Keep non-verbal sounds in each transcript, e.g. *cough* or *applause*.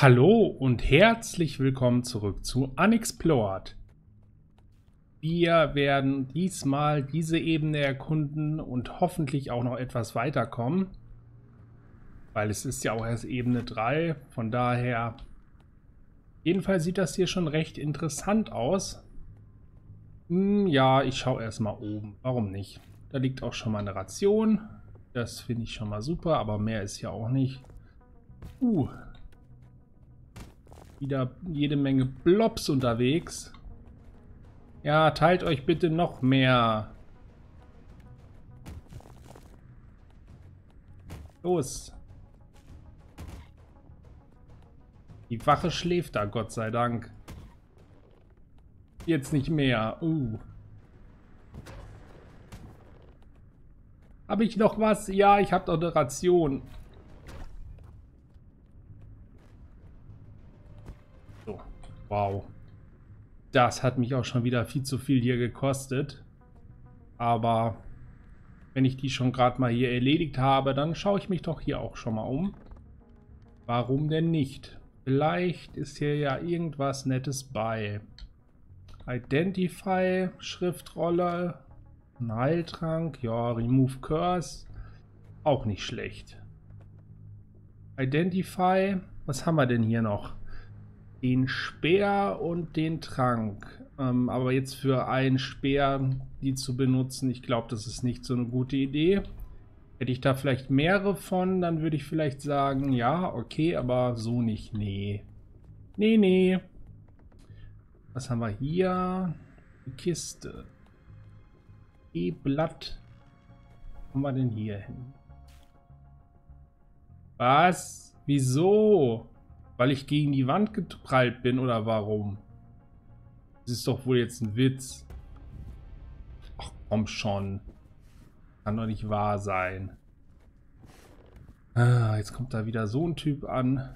Hallo und herzlich willkommen zurück zu Unexplored. Wir werden diesmal diese Ebene erkunden und hoffentlich auch noch etwas weiterkommen. Weil es ist ja auch erst Ebene 3, von daher... Jedenfalls sieht das hier schon recht interessant aus. Hm, ja, ich schaue erstmal oben. Warum nicht? Da liegt auch schon mal eine Ration. Das finde ich schon mal super, aber mehr ist ja auch nicht. Uh, wieder jede Menge Blobs unterwegs. Ja, teilt euch bitte noch mehr. Los. Die Wache schläft da, Gott sei Dank. Jetzt nicht mehr. Uh. Habe ich noch was? Ja, ich habe doch eine Ration. Wow. Das hat mich auch schon wieder viel zu viel hier gekostet. Aber wenn ich die schon gerade mal hier erledigt habe, dann schaue ich mich doch hier auch schon mal um. Warum denn nicht? Vielleicht ist hier ja irgendwas Nettes bei. Identify, Schriftrolle, Heiltrank, ja, Remove Curse, auch nicht schlecht. Identify, was haben wir denn hier noch? Den Speer und den Trank. Ähm, aber jetzt für einen Speer die zu benutzen, ich glaube, das ist nicht so eine gute Idee. Hätte ich da vielleicht mehrere von, dann würde ich vielleicht sagen, ja, okay, aber so nicht. Nee. Nee, nee. Was haben wir hier? Die Kiste. E-Blatt. Haben wir denn hier hin? Was? Wieso? Weil ich gegen die Wand geprallt bin oder warum? Das ist doch wohl jetzt ein Witz. Ach komm schon. Kann doch nicht wahr sein. Ah, jetzt kommt da wieder so ein Typ an.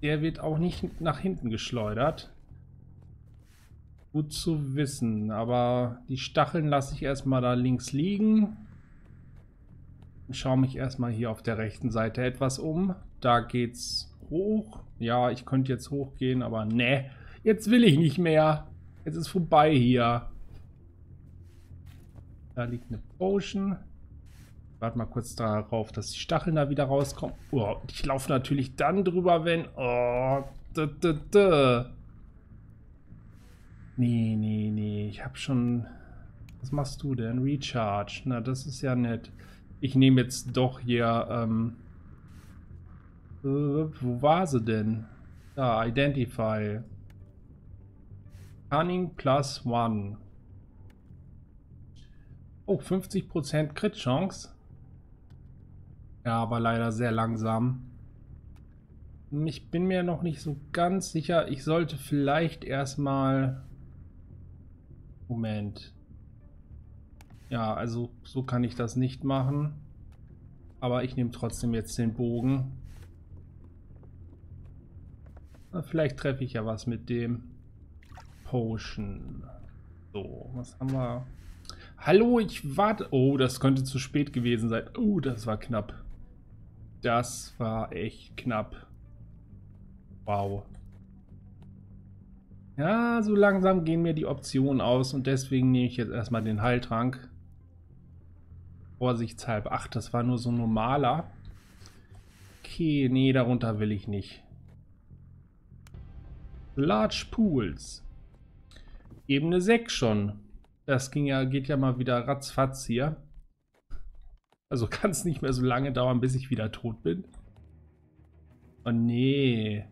Der wird auch nicht nach hinten geschleudert. Gut zu wissen, aber die Stacheln lasse ich erstmal da links liegen. Und schaue mich erstmal hier auf der rechten Seite etwas um. Da geht's hoch. Ja, ich könnte jetzt hochgehen, aber ne. Jetzt will ich nicht mehr. Jetzt ist vorbei hier. Da liegt eine Potion. Warte mal kurz darauf, dass die Stacheln da wieder rauskommen. Oh, ich laufe natürlich dann drüber, wenn... Oh, da, da, da. Nee, nee, nee. Ich habe schon... Was machst du denn? Recharge. Na, das ist ja nett. Ich nehme jetzt doch hier... Ähm, äh, wo war sie denn? Da, Identify. Cunning plus one. Oh, 50% Crit-Chance. Ja, aber leider sehr langsam. Ich bin mir noch nicht so ganz sicher. Ich sollte vielleicht erstmal... Moment. Ja, also so kann ich das nicht machen. Aber ich nehme trotzdem jetzt den Bogen. Na, vielleicht treffe ich ja was mit dem Potion. So, was haben wir? Hallo, ich warte. Oh, das könnte zu spät gewesen sein. Oh, das war knapp. Das war echt knapp. Wow. Ja, so langsam gehen mir die Optionen aus und deswegen nehme ich jetzt erstmal den Heiltrank. Vorsichtshalb. Ach, das war nur so ein normaler. Okay, nee, darunter will ich nicht. Large Pools. Ebene 6 schon. Das ging ja, geht ja mal wieder ratzfatz hier. Also *laughs* kann es nicht mehr so lange dauern, bis ich wieder tot bin. Oh nee.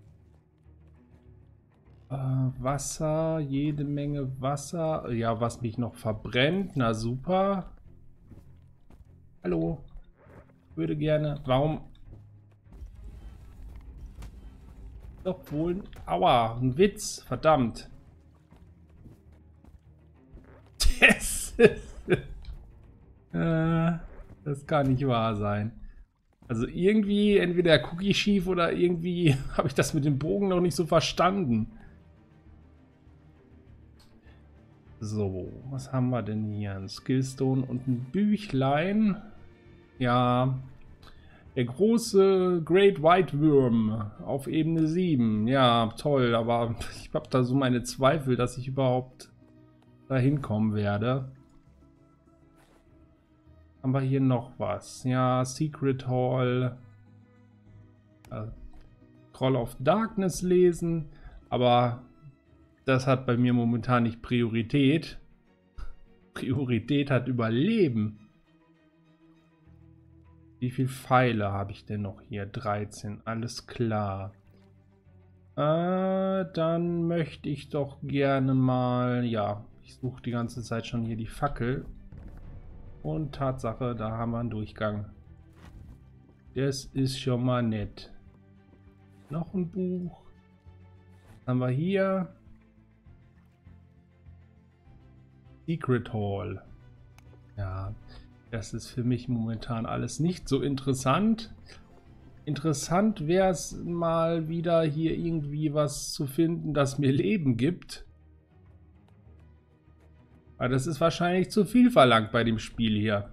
Äh, Wasser, jede Menge Wasser. Ja, was mich noch verbrennt. Na super. Hallo. Würde gerne. Warum doch wohl... Aua, ein Witz, verdammt. *laughs* Das, äh, das kann nicht wahr sein. Also irgendwie, entweder der Cookie schief oder irgendwie *laughs* habe ich das mit dem Bogen noch nicht so verstanden. So, was haben wir denn hier? Ein Skillstone und ein Büchlein. Ja, Der große Great White Worm auf Ebene 7. Ja, toll, aber *laughs* ich habe da so meine Zweifel, dass ich überhaupt dahin kommen werde. Haben wir hier noch was? Ja, Secret Hall. Äh, Call of Darkness lesen. Aber das hat bei mir momentan nicht Priorität. *laughs* Priorität hat Überleben. Wie viele Pfeile habe ich denn noch hier? 13, alles klar. Äh, dann möchte ich doch gerne mal... Ja, ich suche die ganze Zeit schon hier die Fackel. Und Tatsache, da haben wir einen Durchgang. Das ist schon mal nett. Noch ein Buch. Haben wir hier? Secret Hall. Ja, das ist für mich momentan alles nicht so interessant. Interessant wäre es mal wieder hier irgendwie was zu finden, das mir Leben gibt. Aber das ist wahrscheinlich zu viel verlangt bei dem Spiel hier.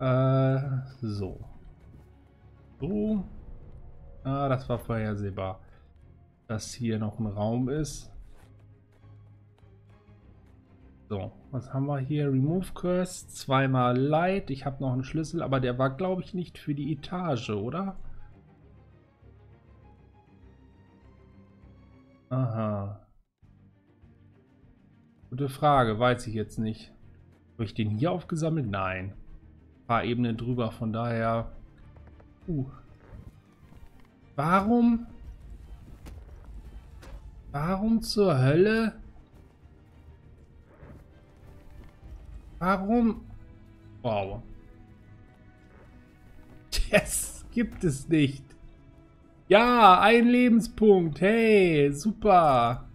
Äh, so. So. Ah, das war vorhersehbar. Dass hier noch ein Raum ist. So, was haben wir hier? Remove Curse, zweimal Light. Ich habe noch einen Schlüssel, aber der war, glaube ich, nicht für die Etage, oder? Aha. Gute Frage, weiß ich jetzt nicht. Habe ich den hier aufgesammelt? Nein. Ein paar Ebenen drüber, von daher... Uh. Warum? Warum zur Hölle? Warum? Wow. Das gibt es nicht. Ja, ein Lebenspunkt. Hey, super.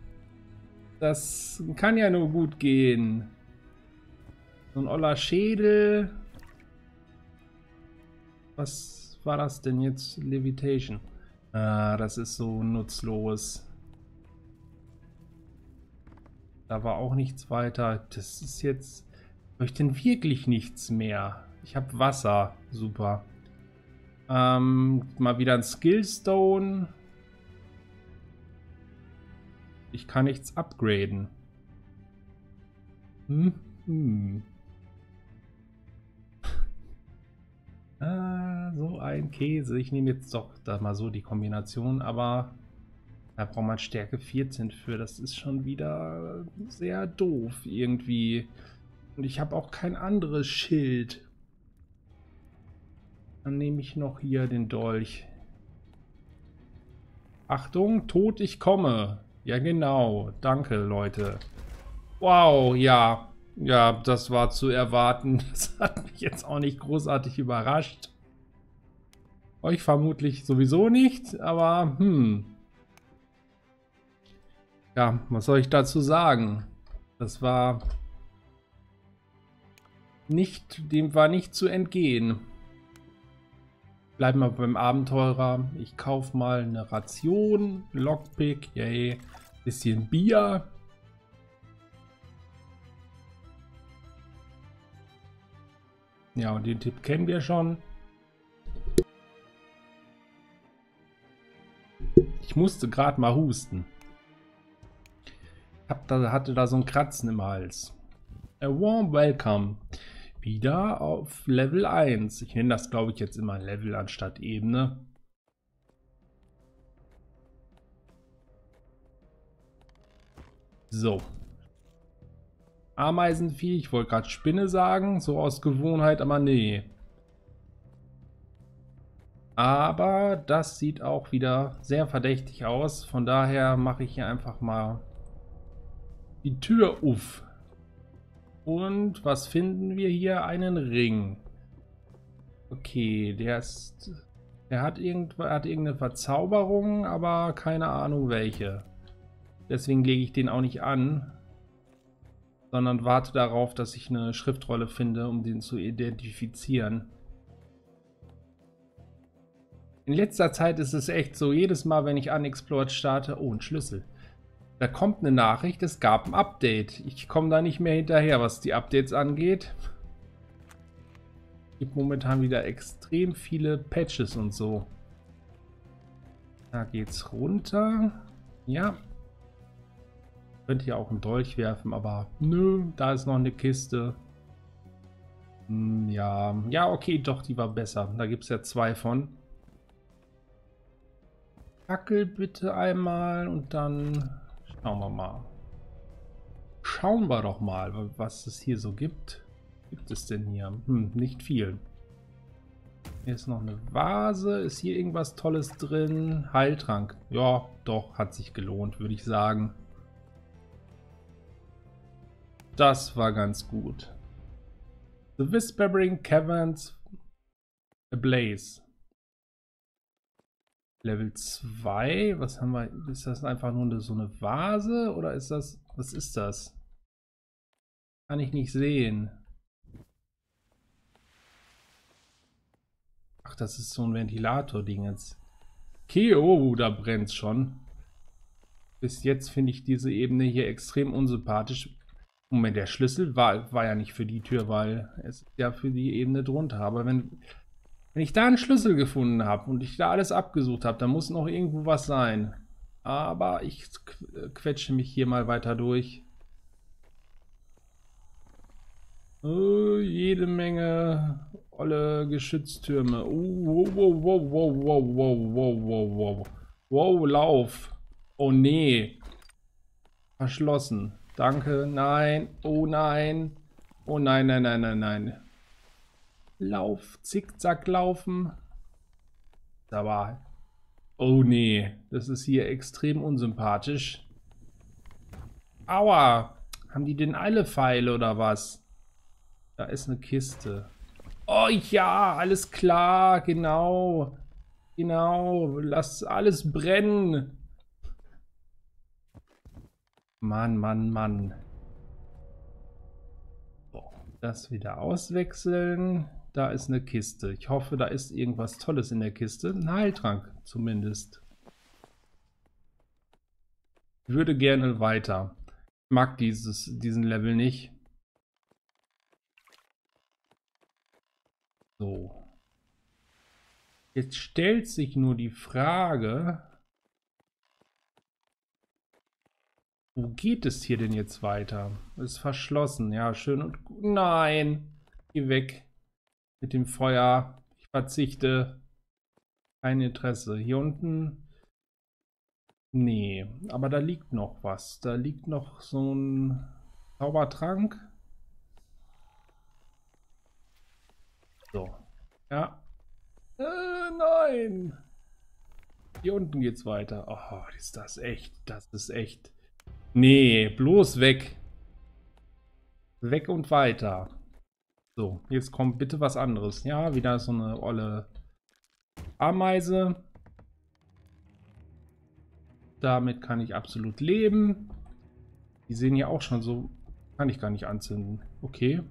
Das kann ja nur gut gehen. So ein oller Schädel. Was war das denn jetzt? Levitation. Ah, das ist so nutzlos. Da war auch nichts weiter. Das ist jetzt... Habe ich denn wirklich nichts mehr? Ich habe Wasser. Super. Ähm, mal wieder ein Skillstone. Ich kann nichts upgraden. Hm, hm. *laughs* ah, so ein Käse. Ich nehme jetzt doch da mal so die Kombination, aber da braucht man Stärke 14 für. Das ist schon wieder sehr doof irgendwie. Und ich habe auch kein anderes Schild. Dann nehme ich noch hier den Dolch. Achtung, tot, ich komme. Ja, genau. Danke, Leute. Wow, ja. Ja, das war zu erwarten. *laughs* Das hat mich jetzt auch nicht großartig überrascht. Euch vermutlich sowieso nicht, aber hm. Ja, was soll ich dazu sagen? Das war nicht, dem war nicht zu entgehen. Bleiben wir beim Abenteurer. Ich kaufe mal eine Ration, Lockpick, yay, bisschen Bier. Ja, und den Tipp kennen wir schon. Ich musste gerade mal husten. Ich da, hatte da so ein Kratzen im Hals. A warm welcome. Wieder auf Level 1. Ich nenne das, glaube ich, jetzt immer Level anstatt Ebene. So. Ameisenvieh, ich wollte gerade Spinne sagen, so aus Gewohnheit, aber nee. Aber das sieht auch wieder sehr verdächtig aus. Von daher mache ich hier einfach mal die Tür auf. Und was finden wir hier? Einen Ring. Okay, der ist... Der hat, irgend, hat irgendeine Verzauberung, aber keine Ahnung welche. Deswegen lege ich den auch nicht an, sondern warte darauf, dass ich eine Schriftrolle finde, um den zu identifizieren. In letzter Zeit ist es echt so, jedes Mal, wenn ich Unexplored starte, oh, ein Schlüssel. Da kommt eine Nachricht, es gab ein Update. Ich komme da nicht mehr hinterher, was die Updates angeht. gibt momentan wieder extrem viele Patches und so. Da geht's runter. Ja. Könnte ja auch einen Dolch werfen, aber nö, da ist noch eine Kiste. Hm, ja, ja, okay, doch, die war besser. Da gibt es ja zwei von. Fackel bitte einmal und dann schauen wir mal. Schauen wir doch mal, was es hier so gibt. Gibt es denn hier? Hm, nicht viel. Hier ist noch eine Vase. Ist hier irgendwas Tolles drin? Heiltrank. Ja, doch, hat sich gelohnt, würde ich sagen. Das war ganz gut. The Whispering Caverns Ablaze. Level 2. Was haben wir? Ist das einfach nur so eine Vase? Oder ist das. Was ist das? Kann ich nicht sehen. Ach, das ist so ein Ventilator-Ding jetzt. Okay, oh, da brennt schon. Bis jetzt finde ich diese Ebene hier extrem unsympathisch. Moment, der Schlüssel war, war ja nicht für die Tür, weil es ja für die Ebene drunter. Aber wenn, wenn ich da einen Schlüssel gefunden habe und ich da alles abgesucht habe, dann muss noch irgendwo was sein. Aber ich quetsche mich hier mal weiter durch. Oh, jede Menge olle Geschütztürme. Oh, wow, wow, wow, wow, wow, wow, wow, wow, wow. Wow, lauf. Oh nee. Verschlossen. Danke. Nein. Oh nein. Oh nein, nein, nein, nein, nein. Lauf. Zickzack laufen. War. Oh nee. Das ist hier extrem unsympathisch. Aua. Haben die denn alle Pfeile oder was? Da ist eine Kiste. Oh ja, alles klar, genau. Genau, lass alles brennen. Mann, Mann, Mann. Das wieder auswechseln. Da ist eine Kiste. Ich hoffe, da ist irgendwas Tolles in der Kiste. Ein Heiltrank zumindest. Ich würde gerne weiter. Ich mag dieses, diesen Level nicht. So. Jetzt stellt sich nur die Frage, wo geht es hier denn jetzt weiter? Ist verschlossen. Ja, schön und gut. Nein, geh weg mit dem Feuer. Ich verzichte. Kein Interesse. Hier unten. Nee, aber da liegt noch was. Da liegt noch so ein Zaubertrank. So. Ja. Äh, nein. Hier unten geht's weiter. Oh, ist das echt. Das ist echt. Nee, bloß weg. Weg und weiter. So, jetzt kommt bitte was anderes. Ja, wieder so eine olle Ameise. Damit kann ich absolut leben. Die sehen ja auch schon so... Kann ich gar nicht anzünden. Okay.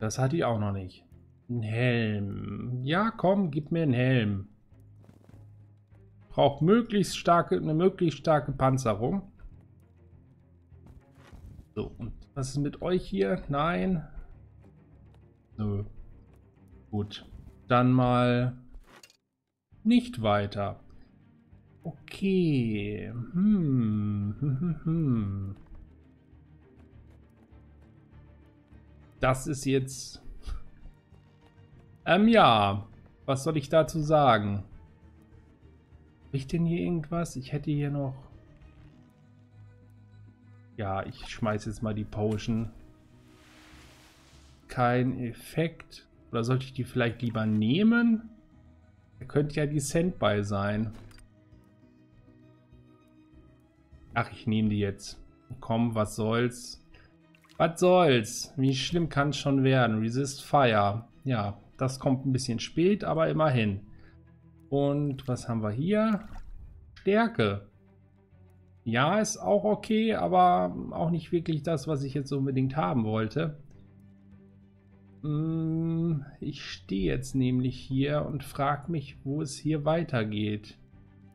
Das hat die auch noch nicht. Ein Helm. Ja, komm, gib mir einen Helm. Braucht möglichst starke, eine möglichst starke Panzerung. So, und was ist mit euch hier? Nein. Nö. Gut. Dann mal nicht weiter. Okay. Hm. Hm, *laughs* hm, das ist jetzt... Ähm, ja. Was soll ich dazu sagen? Habe ich denn hier irgendwas? Ich hätte hier noch... Ja, ich schmeiße jetzt mal die Potion. Kein Effekt. Oder sollte ich die vielleicht lieber nehmen? Da könnte ja die Sandby sein. Ach, ich nehme die jetzt. Komm, was soll's. Was soll's? Wie schlimm kann es schon werden? Resist Fire. Ja, das kommt ein bisschen spät, aber immerhin. Und was haben wir hier? Stärke. Ja, ist auch okay, aber auch nicht wirklich das, was ich jetzt unbedingt haben wollte. Mm, ich stehe jetzt nämlich hier und frage mich, wo es hier weitergeht.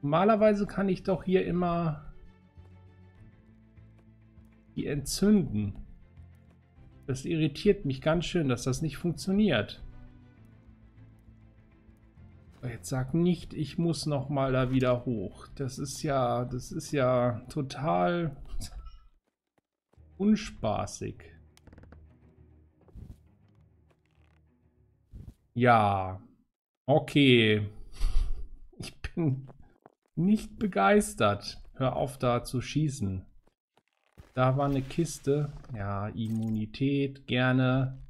Normalerweise kann ich doch hier immer die entzünden. Das irritiert mich ganz schön, dass das nicht funktioniert. Jetzt sag nicht, ich muss noch mal da wieder hoch. Das ist ja, das ist ja total *laughs* unspaßig. Ja, okay. Ich bin nicht begeistert. Hör auf da zu schießen. Da war eine Kiste. Ja, Immunität, gerne.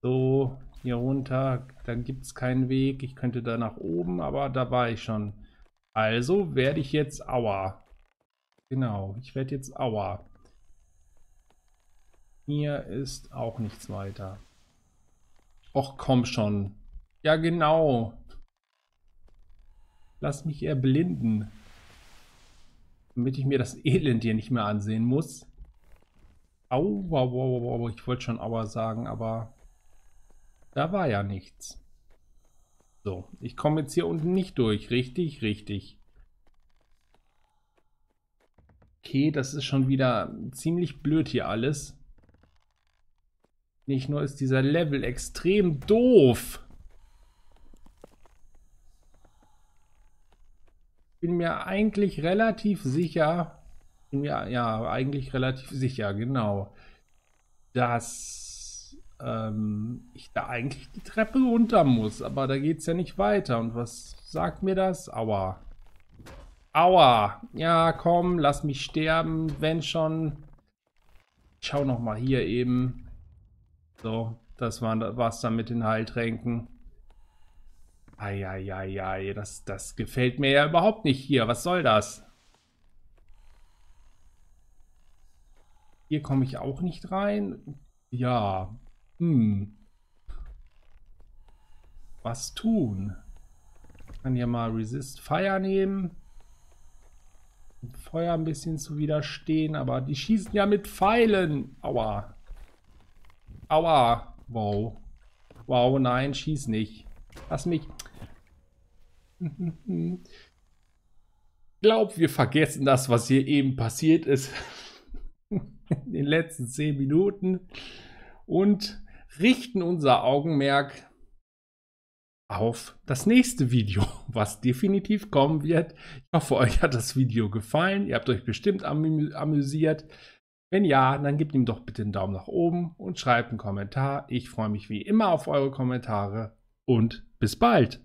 So, hier runter, dann gibt es keinen Weg. Ich könnte da nach oben, aber da war ich schon. Also werde ich jetzt Aua. Genau, ich werde jetzt Aua. Hier ist auch nichts weiter. Och, komm schon. Ja, genau. Lass mich eher blinden. Damit ich mir das *laughs* Elend hier nicht mehr ansehen muss. Au, wow, wow, wow, ich wollte schon Aua sagen, aber da war ja nichts. So, ich komme jetzt hier unten nicht durch. Richtig, richtig. Okay, das ist schon wieder ziemlich blöd hier alles. Nicht nur ist dieser Level extrem doof. Bin mir eigentlich relativ sicher, bin mir ja eigentlich relativ sicher, genau, dass ähm, ich da eigentlich die Treppe runter muss. Aber da geht es ja nicht weiter. Und was sagt mir das? Aua. Aua. Ja, komm, lass mich sterben, wenn schon. Ich schau noch mal hier eben. So, das war es dann mit den Heiltränken. Eieiei, das, das gefällt mir ja überhaupt nicht hier. Was soll das? Hier komme ich auch nicht rein. Ja, hm. Was tun? Ich kann ja mal Resist Fire nehmen. Feuer ein bisschen zu widerstehen, aber die schießen ja mit Pfeilen. Aua. Aua. Wow. Wow, nein, schieß nicht. Lass mich. Glaub, wir vergessen das, was hier eben passiert ist. *laughs* In den letzten zehn Minuten. Und richten unser Augenmerk auf das nächste Video, *laughs* was definitiv kommen wird. Ich hoffe, euch hat das Video gefallen. Ihr habt euch bestimmt amü amüsiert. Wenn ja, dann gebt ihm doch bitte einen Daumen nach oben und schreibt einen Kommentar. Ich freue mich wie immer auf eure Kommentare und bis bald.